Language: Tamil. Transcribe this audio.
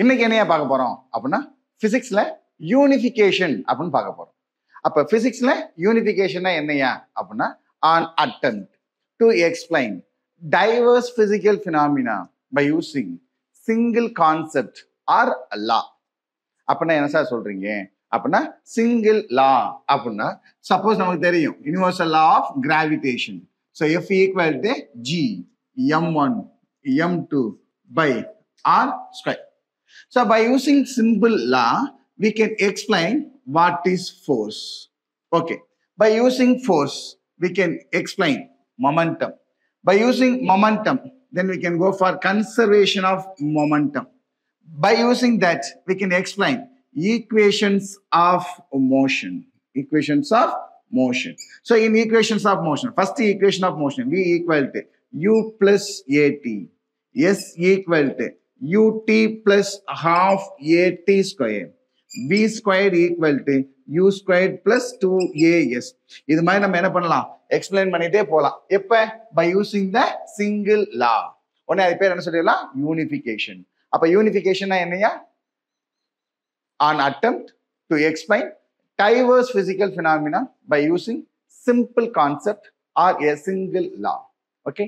இன்னைக்கு என்னையா பார்க்க போறோம்? அப்படின்னா பிசிக்ஸ்ல யூனிஃபிகேஷன் அப்படின்னு பார்க்க போறோம். அப்ப பிசிக்ஸ்ல யூனிஃபிகேஷன்னா என்னையா? அப்படின்னா an attempt to explain diverse physical phenomena by using single concept or law அப்படின்னா என்ன சார் சொல்றீங்க? அப்படின்னா சிங்கிள் லா அப்படின்னா சப்போஸ் நமக்கு தெரியும் universal law of gravitation so F equal to G M one M two by R square So by using simple law, we can explain what is force. Okay. By using force, we can explain momentum. By using momentum, then we can go for conservation of momentum. By using that, we can explain equations of motion. Equations of motion. So in equations of motion, first equation of motion, V equal to U plus AT. S equal to UT plus half AT square b square equal to U square plus two AS இது மாதிரி நம்ம என்ன பண்ணலாம்? எக்ஸ்பிளைன் பண்ணிட்டே போகலாம் எப்ப? By using the single law உடனே அது பேர் என்ன சொல்லிடலாம்? யூனிஃபிகேஷன் அப்ப யூனிஃபிகேஷன்னா என்னையா? An attempt to explain diverse physical phenomena by using simple concept or a single law okay